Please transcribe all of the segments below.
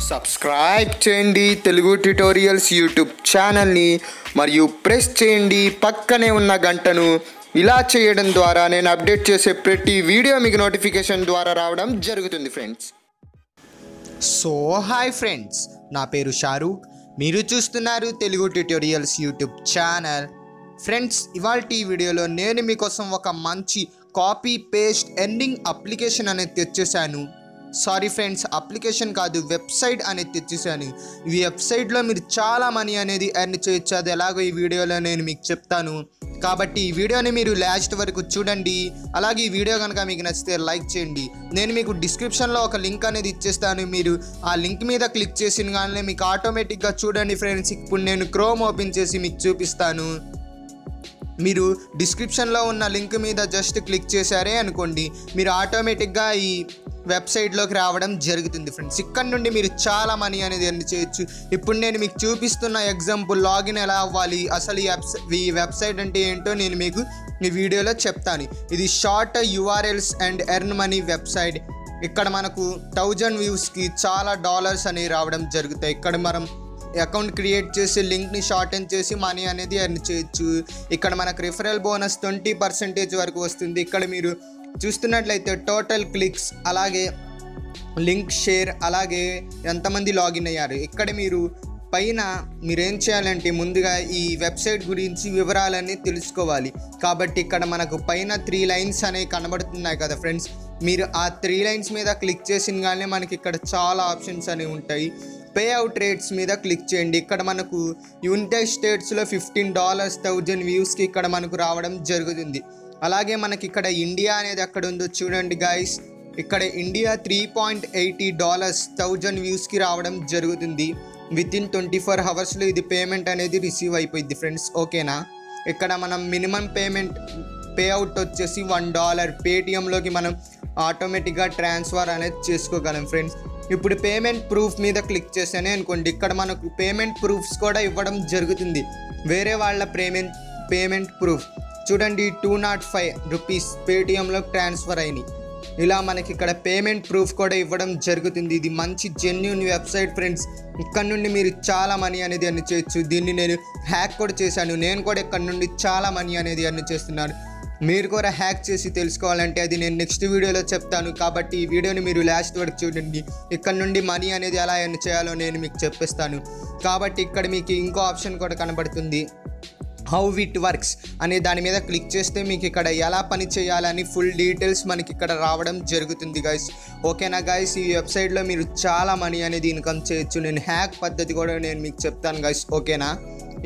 Subscribe చేయండి Telugu tutorials YouTube ఛానల్ని మరియు ప్రెస్ చేయండి పక్కనే ఉన్న గంటను ఇలా చేయడం ద్వారా నేను అప్డేట్ చేసే ప్రతి వీడియో మీకు నోటిఫికేషన్ ద్వారా రావడం జరుగుతుంది ఫ్రెండ్స్ సో హాయ్ ఫ్రెండ్స్ నా పేరు షారూక్. మీరు చూస్తున్నారు Telugu tutorials YouTube channel friends ఇవాళ ఈ వీడియోలో నేను మీకోసం ఒక మంచి కాపీ పేస్ట్ ఎండింగ్ అప్లికేషన్ అనేది తెచ్చేసాను సారీ ఫ్రెండ్స్ అప్లికేషన్ కాదు వెబ్సైట్ అనేది తెచ్చేసాను ఈ వెబ్సైట్లో మీరు చాలా మనీ అనేది ఎర్న్ చేయొచ్చు. అది ఎలాగో ఈ వీడియోలో నేను మీకు చెప్తాను. కాబట్టి ఈ వీడియోని మీరు లాస్ట్ వరకు చూడండి. అలాగే ఈ వీడియో కనుక మీకు నచ్చితే లైక్ చేయండి. నేను మీకు డిస్క్రిప్షన్లో ఒక లింక్ అనేది ఇచ్చేస్తాను. మీరు ఆ లింక్ మీద క్లిక్ చేసిన కానీ మీకు ఆటోమేటిక్గా చూడండి ఫ్రెండ్స్ ఇప్పుడు నేను క్రోమ్ ఓపెన్ చేసి మీకు చూపిస్తాను. మీరు డిస్క్రిప్షన్లో ఉన్న లింక్ మీద జస్ట్ క్లిక్ చేశారే అనుకోండి మీరు ఆటోమేటిక్గా ఈ వెబ్సైట్లోకి రావడం జరుగుతుంది ఫ్రెండ్స్ ఇక్కడ నుండి మీరు చాలా మనీ అనేది ఎర్న్ చేయొచ్చు. ఇప్పుడు నేను మీకు చూపిస్తున్న ఎగ్జాంపుల్ లాగిన్ ఎలా అవ్వాలి అసలు ఈ వెబ్సై ఈ వెబ్సైట్ అంటే ఏంటో నేను మీకు ఈ వీడియోలో చెప్తాను. ఇది short URLs and earn money website ఇక్కడ మనకు థౌజండ్ వ్యూస్కి చాలా డాలర్స్ అనేవి రావడం జరుగుతాయి. ఇక్కడ మనం అకౌంట్ క్రియేట్ చేసి లింక్ని షార్టన్ చేసి మనీ అనేది ఎర్న్ చేయొచ్చు. ఇక్కడ మనకు రిఫరల్ బోనస్ ట్వంటీ పర్సెంటేజ్ వరకు వస్తుంది. ఇక్కడ మీరు చూస్తున్నట్లయితే టోటల్ క్లిక్స్ అలాగే లింక్ షేర్ అలాగే ఎంతమంది లాగిన్ అయ్యారు. ఇక్కడ మీరు పైన మీరేం చేయాలంటే ముందుగా ఈ వెబ్సైట్ గురించి వివరాలన్నీ తెలుసుకోవాలి. కాబట్టి ఇక్కడ మనకు పైన త్రీ లైన్స్ అనేవి కనబడుతున్నాయి కదా ఫ్రెండ్స్ మీరు ఆ త్రీ లైన్స్ మీద క్లిక్ చేసిన కానీ మనకి ఇక్కడ చాలా ఆప్షన్స్ అనేవి ఉంటాయి. పే అవుట్ రేట్స్ మీద క్లిక్ చేయండి. ఇక్కడ మనకు యునైటెడ్ స్టేట్స్లో ఫిఫ్టీన్ డాలర్స్ థౌజండ్ వ్యూస్కి ఇక్కడ మనకు రావడం జరుగుతుంది. అలాగే మనకి ఇక్కడ ఇండియా అనేది ఎక్కడ ఉందో చూడండి గాయస్ ఇక్కడ India three point eighty dollars thousand వ్యూస్కి రావడం జరుగుతుంది. విత్ ఇన్ ట్వంటీ ఫోర్ అవర్స్లో ఇది పేమెంట్ అనేది రిసీవ్ అయిపోయింది ఫ్రెండ్స్ ఓకేనా ఇక్కడ మనం మినిమం పేమెంట్ పే అవుట్ వచ్చేసి వన్ డాలర్ పేటిఎంలోకి మనం ఆటోమేటిక్గా ట్రాన్స్ఫర్ అనేది చేసుకోగలం ఫ్రెండ్స్ ఇప్పుడు పేమెంట్ ప్రూఫ్ మీద క్లిక్ చేసానే అనుకోండి. ఇక్కడ మనకు పేమెంట్ ప్రూఫ్స్ కూడా ఇవ్వడం జరుగుతుంది. వేరే వాళ్ళ పేమెంట్ పేమెంట్ ప్రూఫ్. చూడండి టూ నాట్ ఫైవ్ రూపీస్ పేటిఎంలో ట్రాన్స్ఫర్ అయినాయి. ఇలా మనకి ఇక్కడ పేమెంట్ ప్రూఫ్ కూడా ఇవ్వడం జరుగుతుంది. ఇది మంచి జెన్యున్ వెబ్సైట్ ఫ్రెండ్స్ ఇక్కడ నుండి మీరు చాలా మనీ అనేది అన్ని చేయొచ్చు. దీన్ని నేను హ్యాక్ కూడా చేశాను. నేను కూడా ఇక్కడ నుండి చాలా మనీ అనేది అన్ని చేస్తున్నాను. మీరు కూడా హ్యాక్ చేసి తెలుసుకోవాలంటే అది నేను నెక్స్ట్ వీడియోలో చెప్తాను. కాబట్టి ఈ వీడియోని మీరు లాస్ట్ వరకు చూడండి. ఇక్కడ నుండి మనీ అనేది ఎలా ఎన్ని చేయాలో నేను మీకు చెప్పిస్తాను. కాబట్టి ఇక్కడ మీకు ఇంకో ఆప్షన్ కూడా కనబడుతుంది. హౌ ఇట్ వర్క్స్ అనే దాని మీద క్లిక్ చేస్తే మీకు ఇక్కడ ఎలా పని చేయాలని ఫుల్ డీటెయిల్స్ మనకి ఇక్కడ రావడం జరుగుతుంది గైస్ ఓకేనా గైస్ ఈ వెబ్సైట్లో మీరు చాలా మనీ అనేది ఇన్కమ్ చేయొచ్చు. నేను హ్యాక్ పద్ధతి కూడా నేను మీకు చెప్తాను గైస్ ఓకేనా?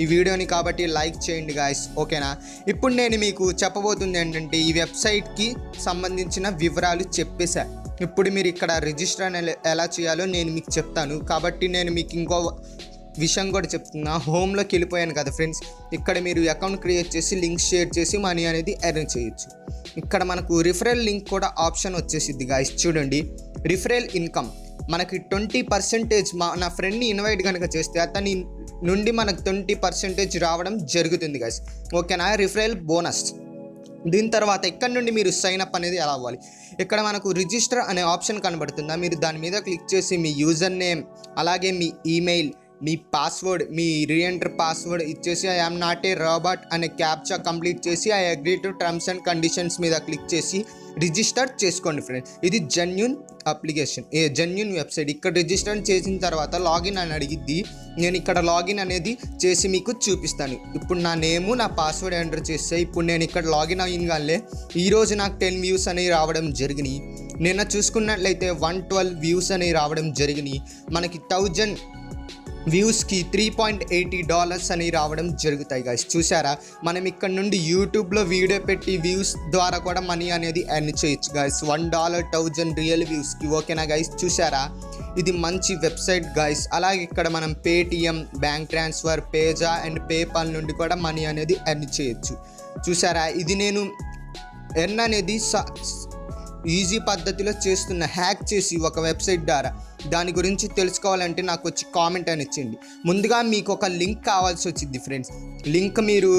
ఈ వీడియోని కాబట్టి లైక్ చేయండి గాయస్ ఓకేనా? ఇప్పుడు నేను మీకు చెప్పబోతుంది ఏంటంటే ఈ వెబ్సైట్కి సంబంధించిన వివరాలు చెప్పేశా. ఇప్పుడు మీరు ఇక్కడ రిజిస్టర్ అని ఎలా చేయాలో నేను మీకు చెప్తాను. కాబట్టి నేను మీకు ఇంకో విషయం కూడా చెప్తున్నా. హోమ్లోకి వెళ్ళిపోయాను కదా ఫ్రెండ్స్ ఇక్కడ మీరు అకౌంట్ క్రియేట్ చేసి లింక్ షేర్ చేసి మనీ అనేది ఎర్న్ చేయొచ్చు. ఇక్కడ మనకు రిఫరల్ లింక్ కూడా ఆప్షన్ వచ్చేసిద్ది గాయస్ చూడండి. రిఫరల్ ఇన్కమ్ మనకి ట్వంటీ పర్సెంటేజ్ మా నా ఫ్రెండ్ని ఇన్వైట్ కనుక చేస్తే అతని నుండి మనకు ట్వంటీ పర్సెంటేజ్ రావడం జరుగుతుంది గైస్ ఓకేనా? Referral bonus. దీని తర్వాత ఎక్కడి నుండి మీరు సైన్ అప్ అనేది ఎలా అవ్వాలి. ఇక్కడ మనకు రిజిస్టర్ అనే ఆప్షన్ కనబడుతుందా? మీరు దాని మీద క్లిక్ చేసి మీ యూజర్ నేమ్ అలాగే మీ ఈమెయిల్ మీ పాస్వర్డ్ మీ రీఎంటర్ పాస్వర్డ్ ఇచ్చేసి I am not a robot అనే క్యాప్చా కంప్లీట్ చేసి I agree to terms and conditions మీద క్లిక్ చేసి రిజిస్టర్ చేసుకోండి ఫ్రెండ్స్ ఇది genuine application a genuine website ఇక్కడ రిజిస్టర్ చేసిన తర్వాత లాగిన్ అని అడిగిద్ది. నేను ఇక్కడ లాగిన్ అనేది చేసి మీకు చూపిస్తాను. ఇప్పుడు నా నేము నా పాస్వర్డ్ ఎంటర్ చేస్తే ఇప్పుడు నేను ఇక్కడ లాగిన్ అయిన కానీ ఈరోజు నాకు టెన్ వ్యూస్ అనేవి రావడం జరిగినాయి. నిన్న చూసుకున్నట్లయితే వన్ ట్వెల్వ్ వ్యూస్ అనేవి రావడం జరిగినాయి. మనకి థౌజండ్ వ్యూస్కి త్రీ పాయింట్ ఎయిటీ డాలర్స్ అని రావడం జరుగుతాయి గాయస్ చూసారా మనం ఇక్కడ నుండి యూట్యూబ్లో వీడియో పెట్టి వ్యూస్ ద్వారా కూడా మనీ అనేది ఎర్న్ చేయొచ్చు guys one dollar thousand real వ్యూస్కి ఓకేనా గైస్ చూసారా ఇది మంచి వెబ్సైట్ గాయస్ అలాగే ఇక్కడ మనం Paytm bank transfer Payza and PayPal నుండి కూడా మనీ అనేది ఎర్న్ చేయొచ్చు. చూసారా ఇది నేను ఎర్న్ అనేది స ఈజీ పద్ధతిలో చేస్తున్న హ్యాక్ చేసి ఒక వెబ్సైట్ ద్వారా దాని గురించి తెలుసుకోవాలంటే నాకు వచ్చి కామెంట్ అని ఇచ్చింది ముందుగా మీకు ఒక లింక్ కావాల్సి వచ్చింది ఫ్రెండ్స్ లింక్ మీరు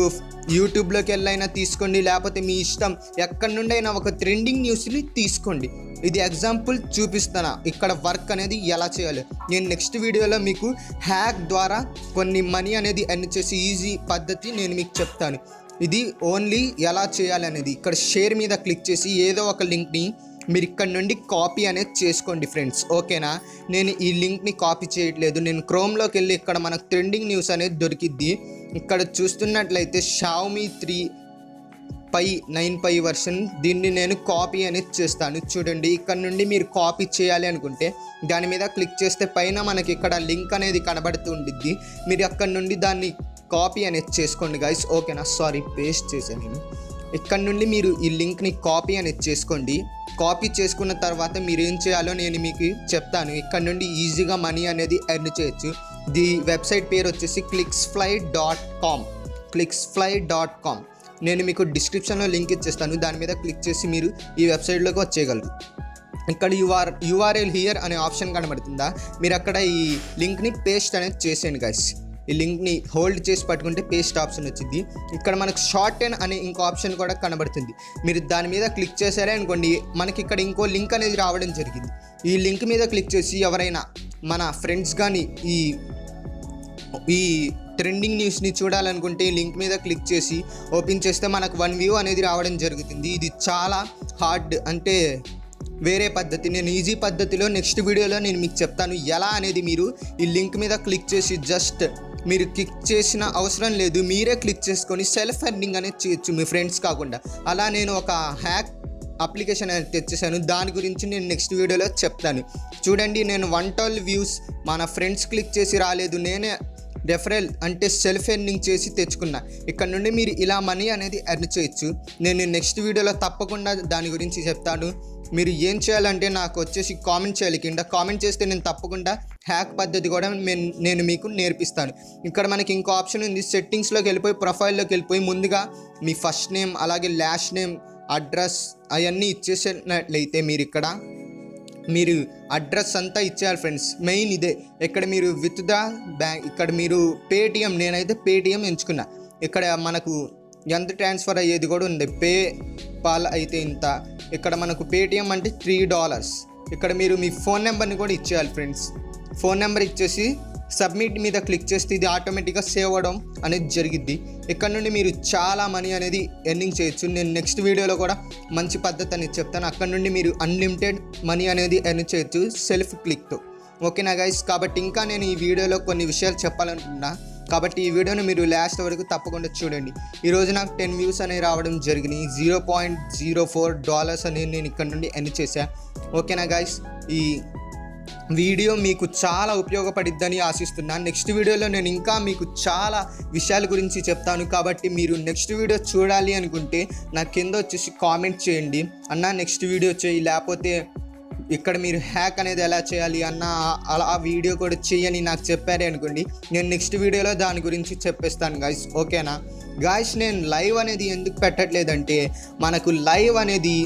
యూట్యూబ్లోకి వెళ్ళైనా తీసుకోండి లేకపోతే మీ ఇష్టం ఎక్కడి నుండి అయినా ఒక ట్రెండింగ్ న్యూస్ని తీసుకోండి. ఇది ఎగ్జాంపుల్ చూపిస్తాను ఇక్కడ వర్క్ అనేది ఎలా చేయాలి? నేను నెక్స్ట్ వీడియోలో మీకు హ్యాక్ ద్వారా కొన్ని మనీ అనేది ఎర్న్ చేసి ఈజీ పద్ధతి నేను మీకు చెప్తాను. ఇది ఓన్లీ ఎలా చేయాలి అనేది ఇక్కడ షేర్ మీద క్లిక్ చేసి ఏదో ఒక లింక్ని మీరు ఇక్కడ నుండి కాపీ అనేది చేసుకోండి ఫ్రెండ్స్. ఓకేనా? నేను ఈ లింక్ని కాపీ చేయట్లేదు. నేను క్రోమ్లోకి వెళ్ళి ఇక్కడ మనకు ట్రెండింగ్ న్యూస్ అనేది దొరికిద్ది. ఇక్కడ చూస్తున్నట్లయితే Xiaomi three pi nine pi version దీన్ని నేను కాపీ అనేది చేస్తాను. చూడండి ఇక్కడ నుండి మీరు కాపీ చేయాలి అనుకుంటే దాని మీద క్లిక్ చేస్తే పైన మనకి ఇక్కడ లింక్ అనేది కనబడుతూ ఉండిద్ది. మీరు అక్కడ నుండి దాన్ని కాపీ అనేది చేసుకోండి గైస్ ఓకేనా? సారీ పేస్ట్ చేశాను. నేను ఇక్కడ నుండి మీరు ఈ లింక్ని కాపీ అనేది చేసుకోండి. కాపీ చేసుకున్న తర్వాత మీరు ఏం చేయాలో నేను మీకు చెప్తాను. ఇక్కడ నుండి ఈజీగా మనీ అనేది ఎర్న్ చేయొచ్చు. ది వెబ్సైట్ పేరు వచ్చేసి clicks fly dot com clicks fly dot com నేను మీకు డిస్క్రిప్షన్లో లింక్ ఇచ్చేస్తాను. దాని మీద క్లిక్ చేసి మీరు ఈ వెబ్సైట్లోకి వచ్చేయగలరు. ఇక్కడ U R URL here option కనబడుతుందా? మీరు అక్కడ ఈ లింక్ని పేస్ట్ అనేది చేసేయండి గైస్ ఈ లింక్ని హోల్డ్ చేసి పట్టుకుంటే పేస్ట్ ఆప్షన్ వచ్చింది. ఇక్కడ మనకు షార్ట్ అండ్ అనే ఇంకో ఆప్షన్ కూడా కనబడుతుంది. మీరు దాని మీద క్లిక్ చేశారే అనుకోండి మనకి ఇక్కడ ఇంకో లింక్ అనేది రావడం జరిగింది. ఈ లింక్ మీద క్లిక్ చేసి ఎవరైనా మన ఫ్రెండ్స్ కానీ ఈ ఈ ట్రెండింగ్ న్యూస్ని చూడాలనుకుంటే ఈ లింక్ మీద క్లిక్ చేసి ఓపెన్ చేస్తే మనకు వన్ వ్యూ అనేది రావడం జరుగుతుంది. ఇది చాలా హార్డ్ అంటే వేరే పద్ధతి. నేను ఈజీ పద్ధతిలో నెక్స్ట్ వీడియోలో నేను మీకు చెప్తాను ఎలా అనేది మీరు ఈ లింక్ మీద క్లిక్ చేసి జస్ట్ మీరు క్లిక్ చేసిన అవసరం లేదు మీరే క్లిక్ చేసుకొని సెల్ఫ్ ఎర్నింగ్ అనేది చేయొచ్చు మీ ఫ్రెండ్స్ కాకుండా. అలా నేను ఒక హ్యాక్ అప్లికేషన్ అనేది తెచ్చేసాను. దాని గురించి నేను నెక్స్ట్ వీడియోలో చెప్తాను. చూడండి నేను వన్ ట్వెల్వ్ వ్యూస్ మన ఫ్రెండ్స్ క్లిక్ చేసి రాలేదు. నేనే రెఫరల్ అంటే సెల్ఫ్ ఎర్నింగ్ చేసి తెచ్చుకున్నా. ఇక్కడ నుండి మీరు ఇలా మనీ అనేది ఎర్న్ చేయొచ్చు. నేను నెక్స్ట్ వీడియోలో తప్పకుండా దాని గురించి చెప్తాను. మీరు ఏం చేయాలంటే నాకు వచ్చేసి కామెంట్ చేయాలి. కింద కామెంట్ చేస్తే నేను తప్పకుండా హ్యాక్ పద్ధతి కూడా నేను నేను మీకు నేర్పిస్తాను. ఇక్కడ మనకి ఇంకో ఆప్షన్ ఉంది. సెట్టింగ్స్లోకి వెళ్ళిపోయి ప్రొఫైల్లోకి వెళ్ళిపోయి ముందుగా మీ ఫస్ట్ నేమ్ అలాగే లాస్ట్ నేమ్ అడ్రస్ అవన్నీ ఇచ్చేసినట్లయితే మీరు ఇక్కడ మీరు అడ్రస్ అంతా ఇచ్చేయాలి ఫ్రెండ్స్. మెయిన్ ఇదే. ఇక్కడ మీరు విత్ ద బ్యాంక్ ఇక్కడ మీరు పేటిఎం నేనైతే పేటిఎం ఎంచుకున్నా. ఇక్కడ మనకు ఎంత ట్రాన్స్ఫర్ అయ్యేది కూడా ఉంది. పే పాల్ అయితే ఇంత. ఇక్కడ మనకు పేటిఎం అంటే త్రీ డాలర్స్. ఇక్కడ మీరు మీ ఫోన్ నెంబర్ని కూడా ఇచ్చేయాలి ఫ్రెండ్స్. ఫోన్ నెంబర్ ఇచ్చేసి సబ్మిట్ మీద క్లిక్ చేస్తే ఇది ఆటోమేటిక్గా సేవ్ అవ్వడం అనేది జరిగిద్ది. ఇక్కడ నుండి మీరు చాలా మనీ అనేది ఎర్నింగ్ చేయొచ్చు. నేను నెక్స్ట్ వీడియోలో కూడా మంచి పద్ధతి అనేది చెప్తాను. అక్కడ నుండి మీరు అన్లిమిటెడ్ మనీ అనేది ఎర్న్ చేయొచ్చు సెల్ఫ్ క్లిక్తో. ఓకేనా గైస్ కాబట్టి ఇంకా నేను ఈ వీడియోలో కొన్ని విషయాలు చెప్పాలనుకుంటున్నా. కాబట్టి ఈ వీడియోని మీరు లాస్ట్ వరకు తప్పకుండా చూడండి. ఈరోజు నాకు టెన్ వ్యూస్ అనేవి రావడం జరిగినాయి. Zero point zero four dollars అనేది నేను ఇక్కడ నుండి ఎర్న్ చేశాను ఓకేనా గైస్ ఈ వీడియో మీకు చాలా ఉపయోగపడిద్దని ఆశిస్తున్నాను నెక్స్ట్ వీడియోలో నేను ఇంకా మీకు చాలా విషయాల గురించి చెప్తాను. కాబట్టి మీరు నెక్స్ట్ వీడియో చూడాలి అనుకుంటే నా కింద వచ్చేసి కామెంట్ చేయండి. అన్న నెక్స్ట్ వీడియో చేయి. లేకపోతే ఇక్కడ మీరు హ్యాక్ అనేది ఎలా చేయాలి అన్న అలా ఆ వీడియో కూడా చేయని నాకు చెప్పారే అనుకోండి. నేను నెక్స్ట్ వీడియోలో దాని గురించి చెప్పేస్తాను గాయస్ ఓకేనా? గాయస్ నేను లైవ్ అనేది ఎందుకు పెట్టట్లేదంటే మనకు లైవ్ అనేది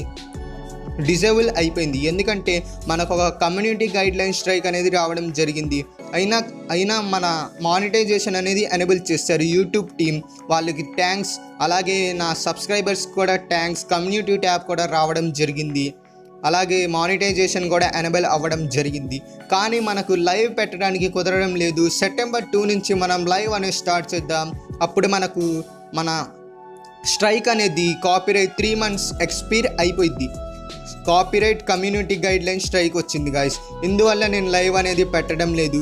డిజేబుల్ అయిపోయింది. ఎందుకంటే మనకు ఒక కమ్యూనిటీ గైడ్ లైన్ స్ట్రైక్ అనేది రావడం జరిగింది. అయినా అయినా మన మానిటైజేషన్ అనేది ఎనేబుల్ చేస్తారు యూట్యూబ్ టీం వాళ్ళకి ట్యాంక్స్ అలాగే నా సబ్స్క్రైబర్స్ కూడా ట్యాంక్స్ కమ్యూనిటీ ట్యాబ్ కూడా రావడం జరిగింది. అలాగే మానిటైజేషన్ కూడా ఎనబెల్ అవ్వడం జరిగింది. కానీ మనకు లైవ్ పెట్టడానికి కుదరడం లేదు. సెప్టెంబర్ టూ నుంచి మనం లైవ్ అనేది స్టార్ట్ చేద్దాం. అప్పుడు మనకు మన స్ట్రైక్ అనేది కాపీరైట్ త్రీ మంత్స్ ఎక్స్పైర్ అయిపోయింది copyright community guide line strike వచ్చింది గాయస్ ఇందువల్ల నేను లైవ్ అనేది పెట్టడం లేదు.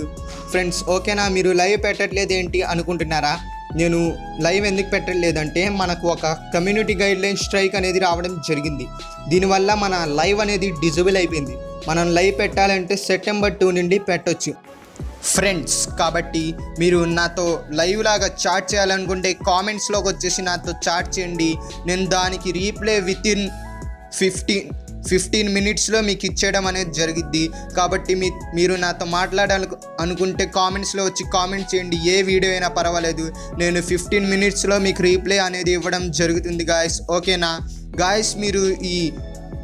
ఫ్రెండ్స్ ఓకేనా? మీరు లైవ్ పెట్టట్లేదు ఏంటి అనుకుంటున్నారా? నేను లైవ్ ఎందుకు పెట్టలేదంటే మనకు ఒక కమ్యూనిటీ గైడ్ లైన్ స్ట్రైక్ అనేది రావడం జరిగింది. దీనివల్ల మన లైవ్ అనేది డిజబుల్ అయిపోయింది. మనం లైవ్ పెట్టాలంటే సెప్టెంబర్ టూ నుండి పెట్టొచ్చు. ఫ్రెండ్స్ కాబట్టి మీరు నాతో లైవ్ లాగా చాట్ చేయాలనుకుంటే కామెంట్స్లోకి వచ్చేసి నాతో చాట్ చేయండి. నేను దానికి reply within fifteen fifteen మినిట్స్లో మీకు ఇచ్చేయడం అనేది జరిగిద్ది. కాబట్టి మీ మీరు నాతో మాట్లాడాలి అనుకుంటే కామెంట్స్లో వచ్చి కామెంట్ చేయండి. ఏ వీడియో అయినా పర్వాలేదు. నేను ఫిఫ్టీన్ మినిట్స్లో మీకు రీప్లే అనేది ఇవ్వడం జరుగుతుంది గాయస్ ఓకేనా? గాయస్ మీరు ఈ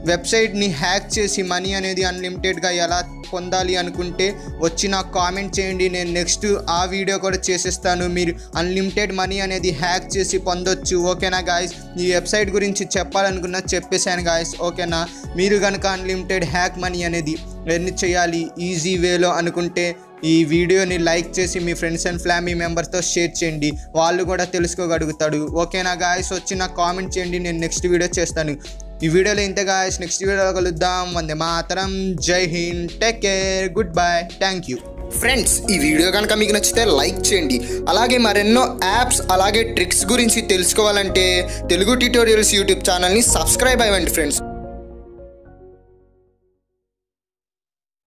వెబ్సైట్ని హ్యాక్ చేసి మనీ అనేది అన్లిమిటెడ్గా ఎలా పొందాలి అనుకుంటే వచ్చి నాకు కామెంట్ చేయండి. నేను నెక్స్ట్ ఆ వీడియో కూడా చేసేస్తాను. మీరు అన్లిమిటెడ్ మనీ అనేది హ్యాక్ చేసి పొందొచ్చు. ఓకేనా గాయస్? ఈ వెబ్సైట్ గురించి చెప్పాలనుకున్నా చెప్పేశాను గాయస్. ఓకేనా? మీరు కనుక అన్లిమిటెడ్ హ్యాక్ మనీ అనేది ఎన్ని చేయాలి ఈజీ వేలో అనుకుంటే ఈ వీడియోని లైక్ చేసి మీ ఫ్రెండ్స్ అండ్ ఫ్యామిలీ మెంబర్స్తో షేర్ చేయండి. వాళ్ళు కూడా తెలుసుకోగలుగుతాడు ఓకేనా గాయస్? వచ్చి నాకు కామెంట్ చేయండి. నేను నెక్స్ట్ వీడియో చేస్తాను. ఈ వీడియోలో ఇంతే గాయస్ నెక్స్ట్ వీడియోలో కలుద్దాం. వందే మాతరం. జై Hind. Take care good bye thank you friends ఈ వీడియో కనుక మీకు నచ్చితే లైక్ చేయండి. అలాగే మరెన్నో యాప్స్ అలాగే ట్రిక్స్ గురించి తెలుసుకోవాలంటే తెలుగు ట్యూటోరియల్స్ యూట్యూబ్ ఛానల్ని సబ్స్క్రైబ్ అవ్వండి ఫ్రెండ్స్